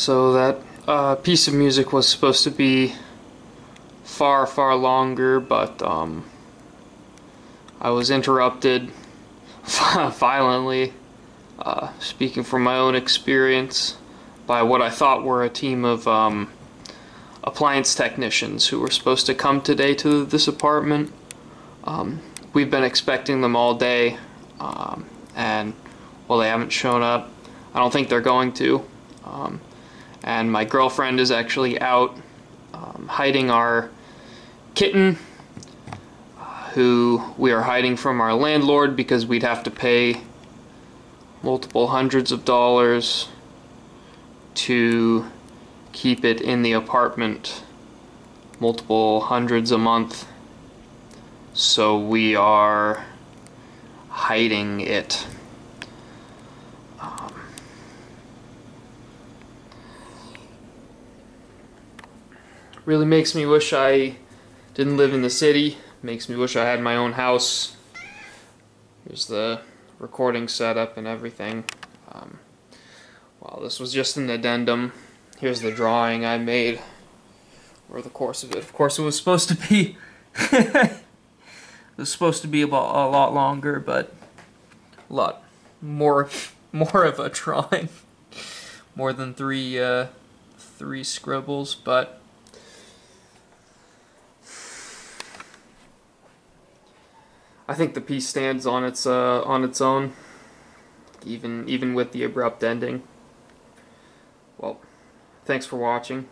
So that uh, piece of music was supposed to be far, far longer, but um, I was interrupted violently, uh, speaking from my own experience, by what I thought were a team of um, appliance technicians who were supposed to come today to this apartment. Um, we've been expecting them all day, um, and well, they haven't shown up. I don't think they're going to. Um, and my girlfriend is actually out um, hiding our kitten, uh, who we are hiding from our landlord because we'd have to pay multiple hundreds of dollars to keep it in the apartment multiple hundreds a month. So we are hiding it really makes me wish I didn't live in the city. Makes me wish I had my own house. Here's the recording setup and everything. Um, well this was just an addendum. Here's the drawing I made. Over the course of it. Of course, it was supposed to be. It was supposed to be about a lot longer, but a lot more more of a drawing, more than three uh, three scribbles, but. I think the piece stands on its uh, on its own, even even with the abrupt ending. Well, Thanks for watching.